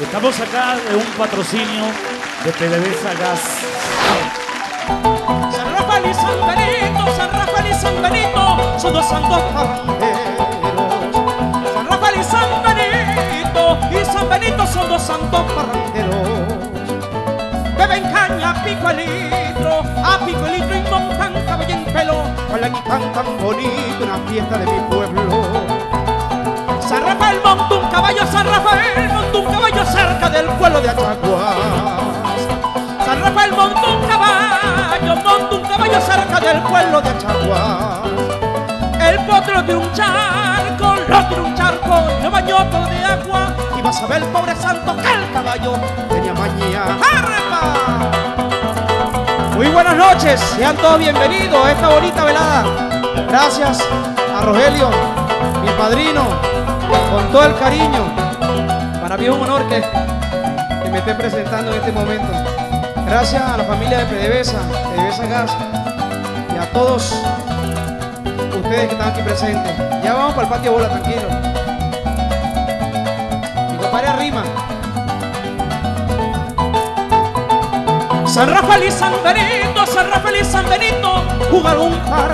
Estamos acá de un patrocinio de PDVSA Gas. San Rafael y San Benito, San Rafael y San Benito son dos santos parranderos. San Rafael y San Benito y San Benito son dos santos parranderos. Beben caña a pico el litro, a pico el litro y montan cabello en pelo. Bailan y cantan bonito en la fiesta de mi pueblo. Caballo, San Rafael monta un caballo cerca del pueblo de Achaguas. San Rafael monta un caballo, monta un caballo cerca del pueblo de Achaguas. El potro de un charco, lo tiene un charco, lo bañó todo de agua. Y vas a ver, pobre santo, que el caballo tenía mañana. Muy buenas noches, sean todos bienvenidos a esta bonita velada. Gracias a Rogelio, mi padrino, con todo el cariño. Para mí es un honor que, me esté presentando en este momento. Gracias a la familia de PDVSA, PDVSA Gas y a todos ustedes que están aquí presentes. Ya vamos para el patio bola, tranquilo. Mi compadre arrima. San Rafael y San Benito, San Rafael y San Benito jugaron un par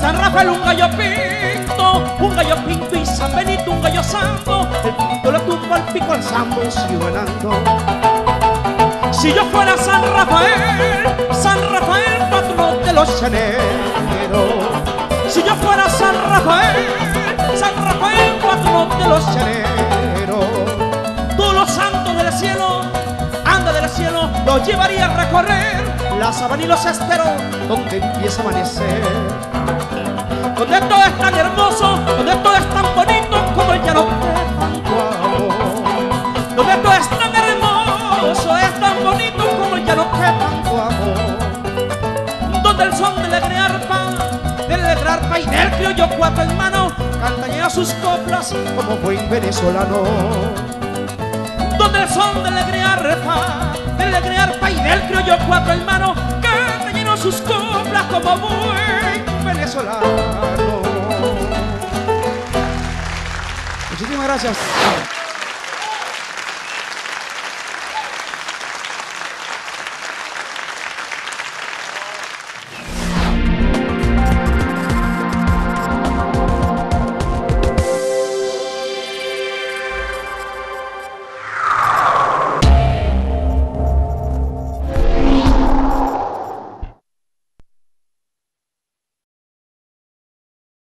San Rafael un gallo pinto, un gallo pinto y San Benito un gallo santo. El pinto le tumba al pico al sambo, siguió ganando. Si yo fuera San Rafael llevaría a recorrer la sabana y los esteros donde empieza a amanecer. Donde todo es tan hermoso, donde todo es tan bonito como el llano de Pantuamo. Donde todo es tan hermoso, es tan bonito como el llano que Pantuamo. Donde el son del arpa, del arpa y del criollo cuatro hermanos cantan ya sus coplas como buen venezolano. Donde el son del arpa, del arpa y del criollo cuatro hermanos cantan lleno sus coplas como buen venezolano. Muchísimas gracias.